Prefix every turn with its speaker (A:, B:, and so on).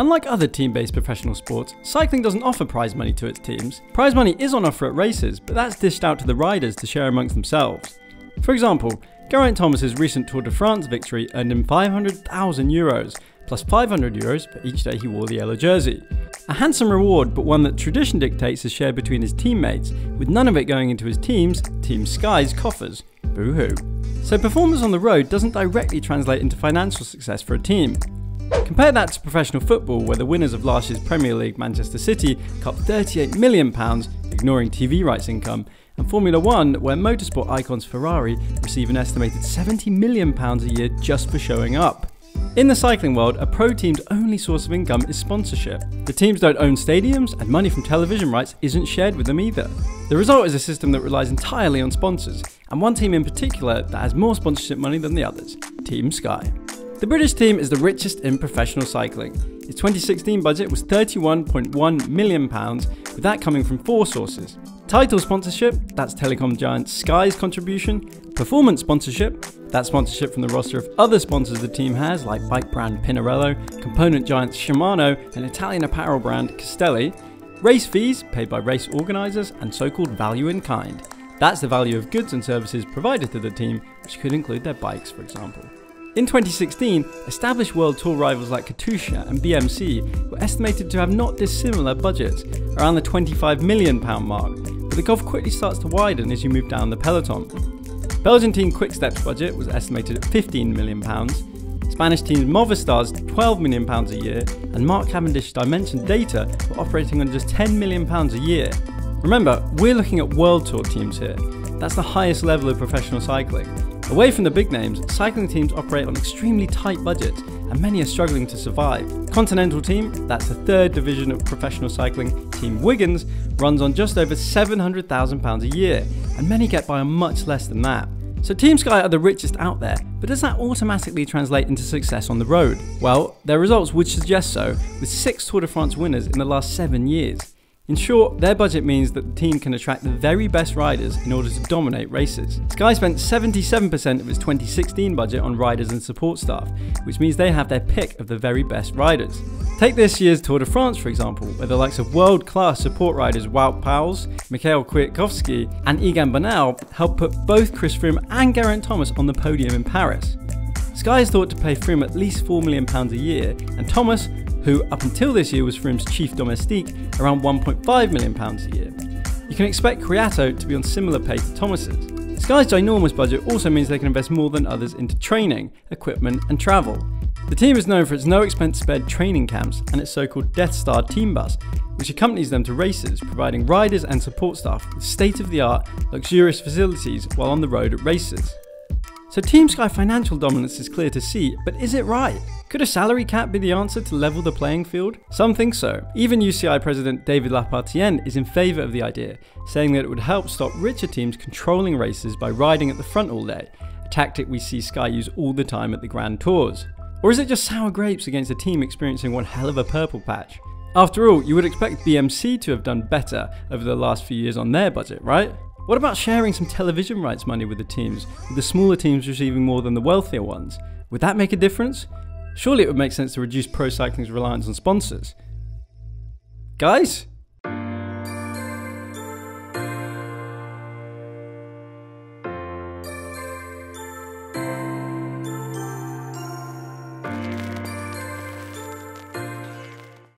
A: Unlike other team-based professional sports, cycling doesn't offer prize money to its teams. Prize money is on offer at races, but that's dished out to the riders to share amongst themselves. For example, Geraint Thomas's recent Tour de France victory earned him 500,000 euros, plus 500 euros for each day he wore the yellow jersey. A handsome reward, but one that tradition dictates is shared between his teammates, with none of it going into his team's, Team Sky's, coffers. Boo hoo. So performance on the road doesn't directly translate into financial success for a team. Compare that to professional football, where the winners of last year's Premier League, Manchester City, cut £38 million, ignoring TV rights income, and Formula One, where motorsport icons Ferrari receive an estimated £70 million a year just for showing up. In the cycling world, a pro team's only source of income is sponsorship. The teams don't own stadiums, and money from television rights isn't shared with them either. The result is a system that relies entirely on sponsors, and one team in particular that has more sponsorship money than the others Team Sky. The British team is the richest in professional cycling. Its 2016 budget was £31.1 million, with that coming from four sources. Title sponsorship, that's telecom giant Sky's contribution. Performance sponsorship, that's sponsorship from the roster of other sponsors the team has, like bike brand Pinarello, component giants Shimano, and Italian apparel brand Castelli. Race fees, paid by race organisers, and so called value in kind. That's the value of goods and services provided to the team, which could include their bikes, for example. In 2016, established World Tour rivals like Katusha and BMC were estimated to have not dissimilar budgets, around the £25 million mark, but the gulf quickly starts to widen as you move down the peloton. Belgian team Quickstep's budget was estimated at £15 million, Spanish team Movistar's £12 million a year, and Mark Cavendish's Dimension Data were operating on just £10 million a year. Remember, we're looking at World Tour teams here. That's the highest level of professional cycling. Away from the big names, cycling teams operate on extremely tight budgets and many are struggling to survive. Continental Team, that's the third division of professional cycling, Team Wiggins, runs on just over £700,000 a year, and many get by on much less than that. So Team Sky are the richest out there, but does that automatically translate into success on the road? Well, their results would suggest so, with six Tour de France winners in the last seven years. In short, their budget means that the team can attract the very best riders in order to dominate races. Sky spent 77% of its 2016 budget on riders and support staff, which means they have their pick of the very best riders. Take this year's Tour de France, for example, where the likes of world-class support riders Wout Poels, Mikhail Kwiatkowski, and Egan Bernal helped put both Chris Froome and Geraint Thomas on the podium in Paris. Sky is thought to pay Froome at least £4 million a year, and Thomas who up until this year was Froome's chief domestique, around £1.5 million a year. You can expect Kwiato to be on similar pay to Thomas's. Sky's ginormous budget also means they can invest more than others into training, equipment, and travel. The team is known for its no expense spared training camps and its so called Death Star team bus, which accompanies them to races, providing riders and support staff with state of the art, luxurious facilities while on the road at races. So Team Sky financial dominance is clear to see, but is it right? Could a salary cap be the answer to level the playing field? Some think so. Even UCI President David Lappartient is in favour of the idea, saying that it would help stop richer teams controlling races by riding at the front all day, a tactic we see Sky use all the time at the Grand Tours. Or is it just sour grapes against a team experiencing one hell of a purple patch? After all, you would expect BMC to have done better over the last few years on their budget, right? What about sharing some television rights money with the teams, with the smaller teams receiving more than the wealthier ones? Would that make a difference? Surely it would make sense to reduce pro cycling's reliance on sponsors. Guys,